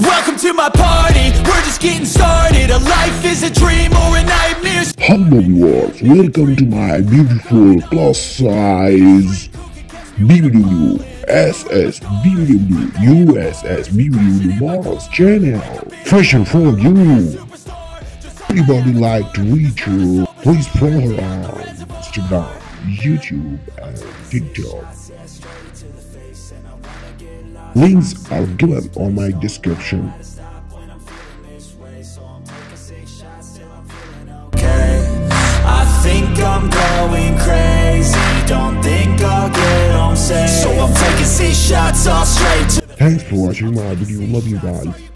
Welcome to my party, we're just getting started. A life is a dream or a nightmare. Hello viewers, welcome to my beautiful plus size BBW SS BBW USS BBW channel. Fashion for you. Anybody like to reach you, please follow her on Instagram, YouTube, and TikTok. Links are given on my description. I think I'm going crazy Don't think I'll get home safe So I'm taking six shots all straight to Thanks for watching my video. Love you guys.